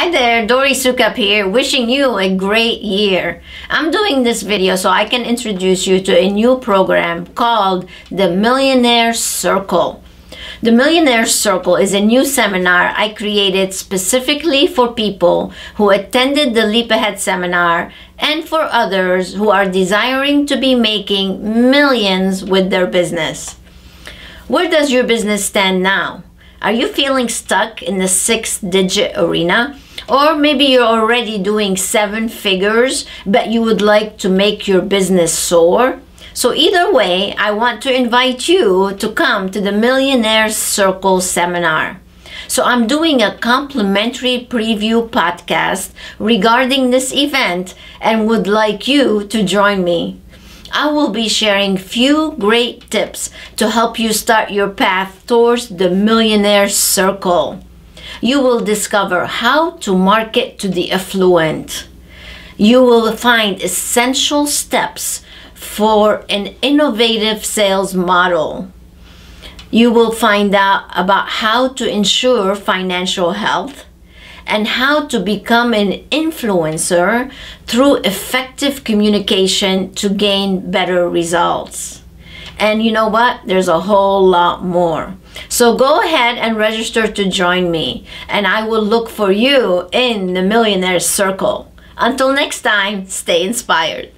Hi there, Dori Soukup here, wishing you a great year. I'm doing this video so I can introduce you to a new program called the Millionaire Circle. The Millionaire Circle is a new seminar I created specifically for people who attended the Leap Ahead seminar and for others who are desiring to be making millions with their business. Where does your business stand now? Are you feeling stuck in the six digit arena? Or maybe you're already doing seven figures, but you would like to make your business soar? So, either way, I want to invite you to come to the Millionaire Circle seminar. So, I'm doing a complimentary preview podcast regarding this event and would like you to join me. I will be sharing few great tips to help you start your path towards the millionaire circle. You will discover how to market to the affluent. You will find essential steps for an innovative sales model. You will find out about how to ensure financial health and how to become an influencer through effective communication to gain better results. And you know what? There's a whole lot more. So go ahead and register to join me, and I will look for you in the Millionaire Circle. Until next time, stay inspired.